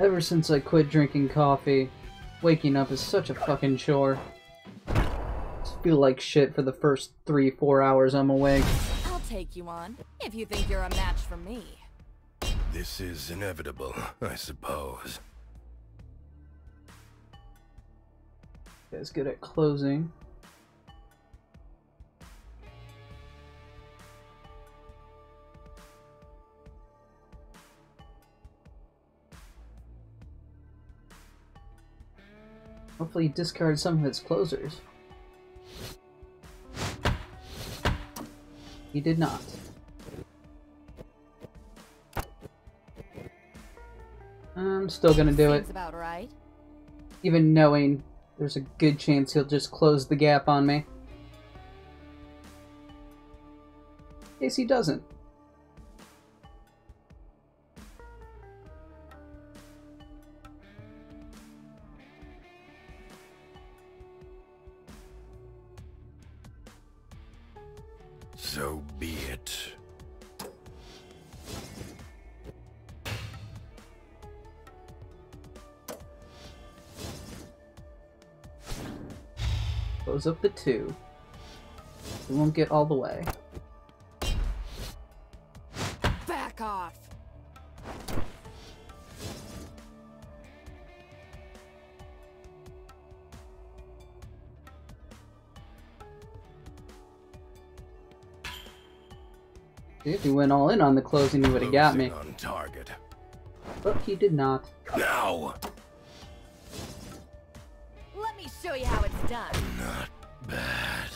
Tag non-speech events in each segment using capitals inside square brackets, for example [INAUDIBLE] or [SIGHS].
Ever since I quit drinking coffee, waking up is such a fucking chore. Just feel like shit for the first three, four hours I'm awake. I'll take you on, if you think you're a match for me. This is inevitable, I suppose. You guys good at closing. Hopefully discard some of its closers. He did not. I'm still gonna do it, right. even knowing there's a good chance he'll just close the gap on me. In case he doesn't. So be it. Close up the two. We won't get all the way. If he went all in on the closing, he would have got me. On target. But he did not. Now! Let me show you how it's done. Not bad.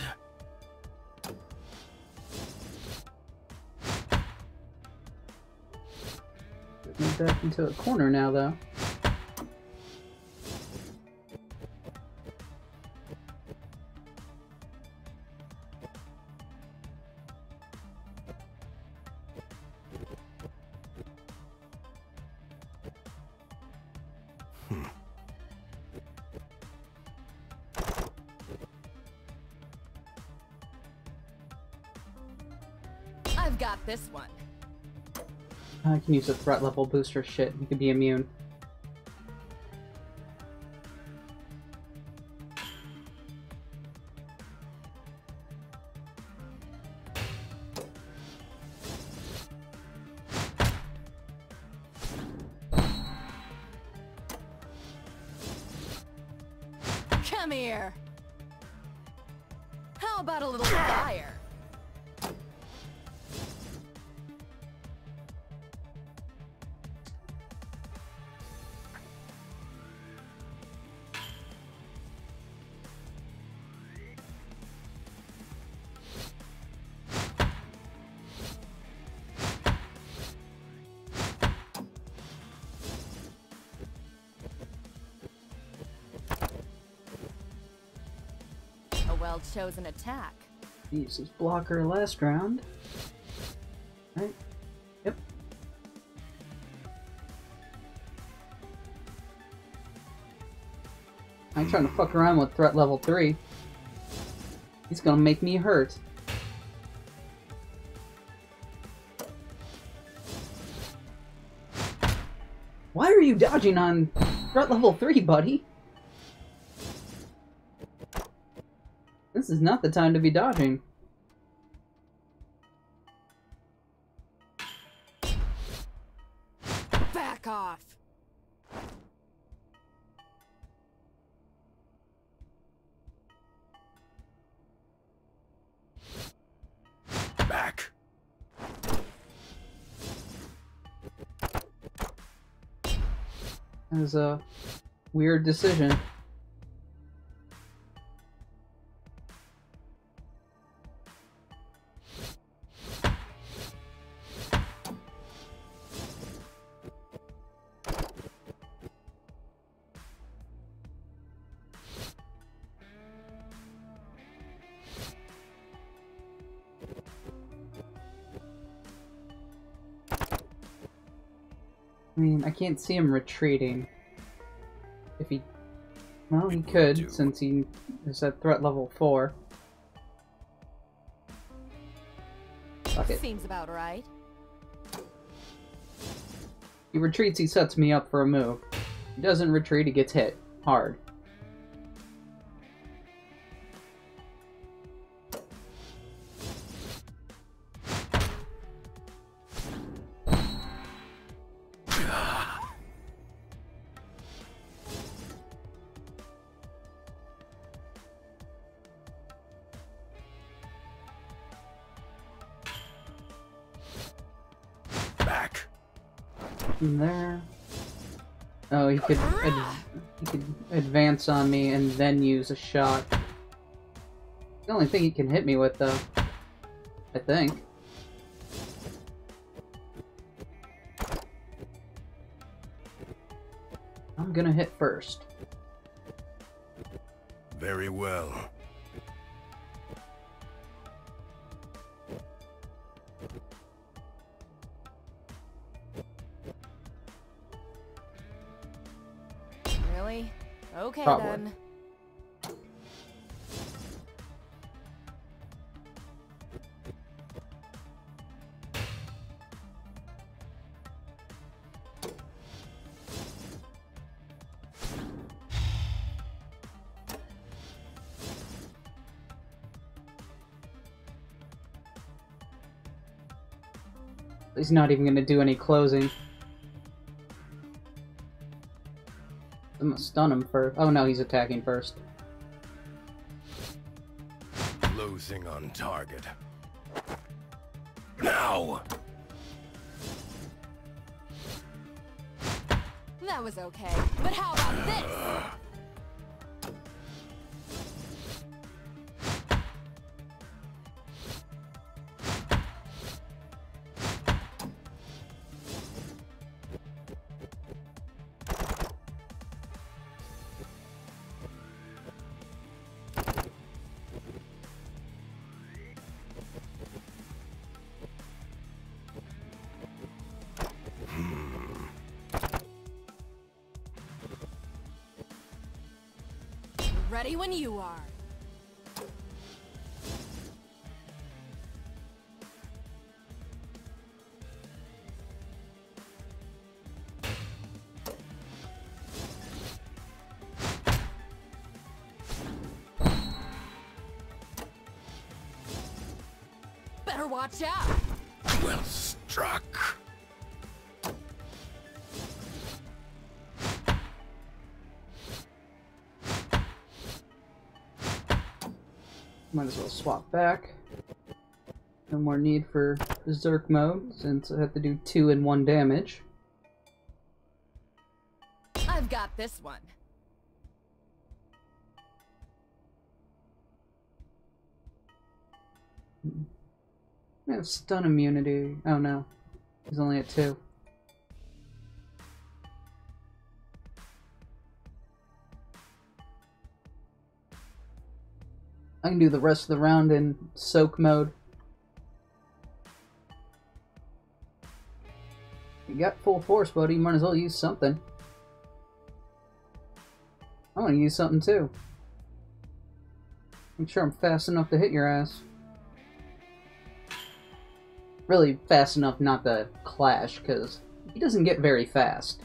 Move back into a corner now, though. This one. I can use a threat level booster shit. He could be immune. Come here. How about a little fire? A well-chosen attack. Use his blocker last round. Right? Yep. I ain't trying to fuck around with threat level 3. He's gonna make me hurt. Why are you dodging on threat level 3, buddy? This is not the time to be dodging. Back off. Back. That was a weird decision. I mean, I can't see him retreating. If he... Well, he could, do. since he is at threat level 4. Fuck it. Seems about right. He retreats, he sets me up for a move. He doesn't retreat, he gets hit. Hard. Could could advance on me and then use a shot. The only thing he can hit me with, though. I think. I'm gonna hit first. Very well. Really? Okay Probably. then. He's not even gonna do any closing. Gonna stun him first. Oh no, he's attacking first. Closing on target. Now! That was okay. But how about this? [SIGHS] Ready when you are. Better watch out. Well struck. Might as well swap back. No more need for Berserk mode, since I have to do two and one damage. I've got this one. Hmm. I have stun immunity. Oh no. He's only at two. I can do the rest of the round in soak mode. You got full force, buddy. You might as well use something. I want to use something too. Make sure I'm fast enough to hit your ass. Really fast enough not to clash, because he doesn't get very fast.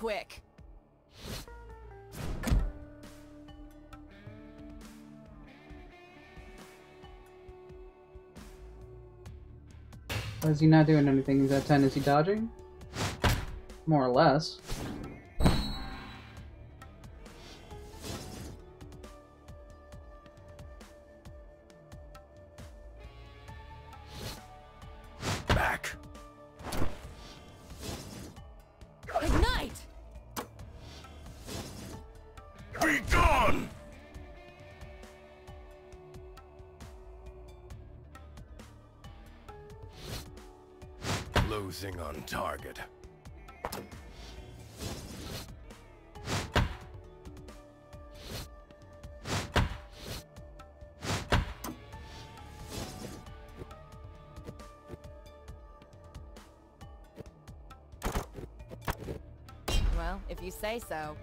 Quick. Why is he not doing anything? Is that 10? Is he dodging? More or less. Closing on target. Well, if you say so.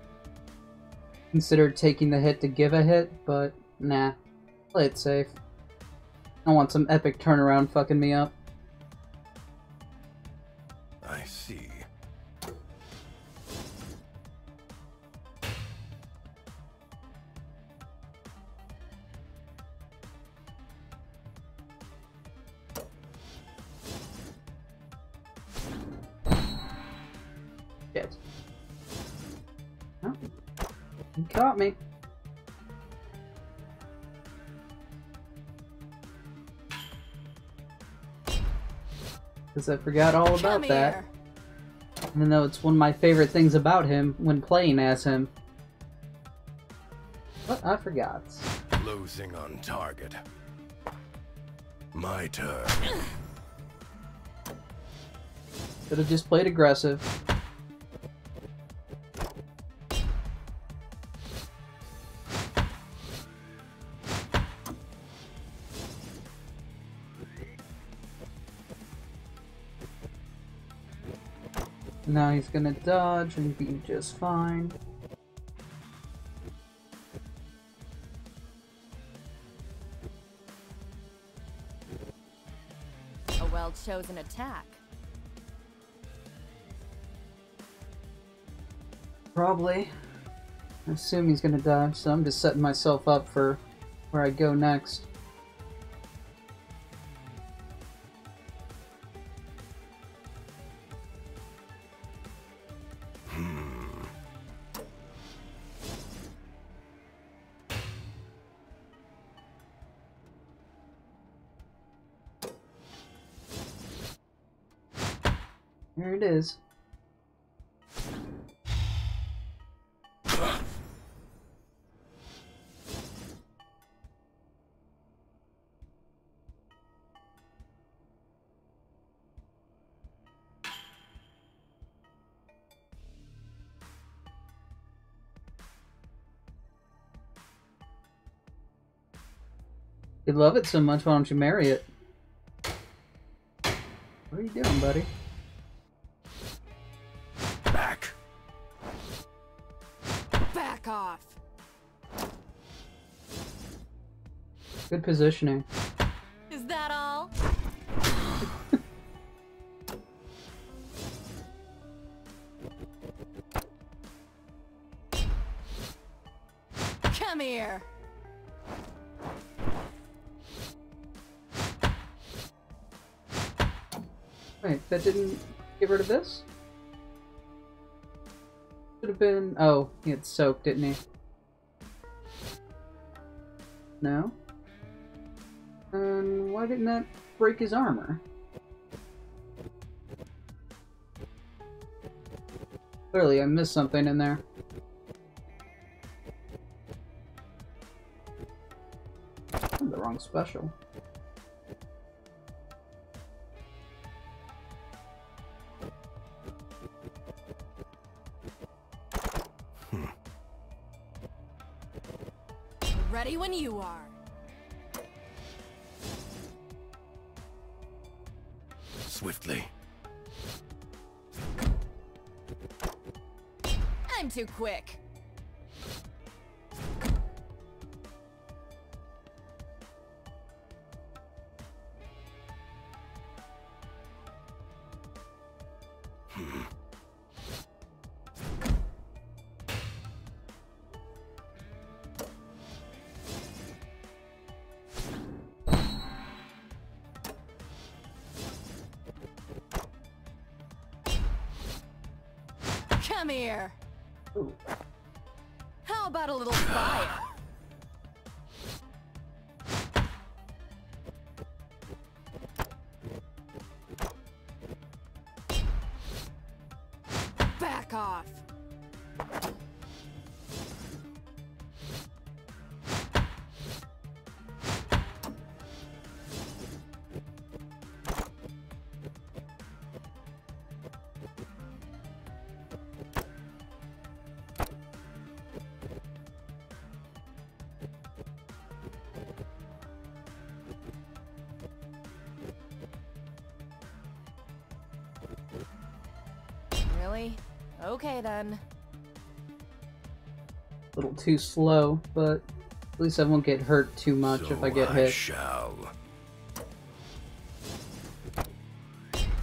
Considered taking the hit to give a hit, but nah. Play it safe. I want some epic turnaround fucking me up. You caught me. Because I forgot all about Come that. here. Even though it's one of my favorite things about him when playing as him. But I forgot. Losing on target. My turn. Could have just played aggressive. Now he's gonna dodge and be just fine. A well chosen attack. Probably. I assume he's gonna dodge, so I'm just setting myself up for where I go next. You love it so much, why don't you marry it? What are you doing, buddy? Back. Back off. Good positioning. Is that all? [LAUGHS] Come here. Wait, that didn't get rid of this? Should have been. Oh, he had soaked, didn't he? No? And why didn't that break his armor? Clearly, I missed something in there. I'm the wrong special. Ready when you are. Swiftly. I'm too quick. Come here. Ooh. How about a little fire? Okay then. A little too slow, but at least I won't get hurt too much so if I get I hit. shall.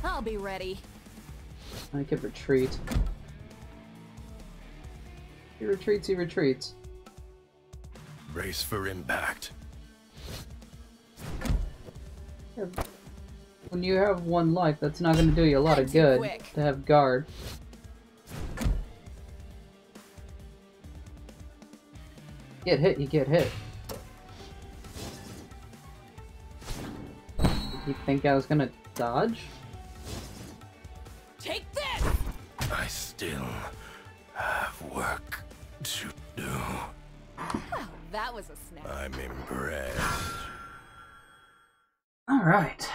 I'll be ready. I can retreat. He retreats, he retreats. Brace for impact. When you have one life, that's not going to do you a lot of good quick. to have guard. Get hit, you get hit. You think I was gonna dodge? Take this! I still have work to do. Well, that was a snap. I'm impressed. Alright.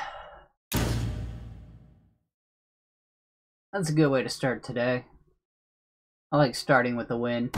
That's a good way to start today. I like starting with a win.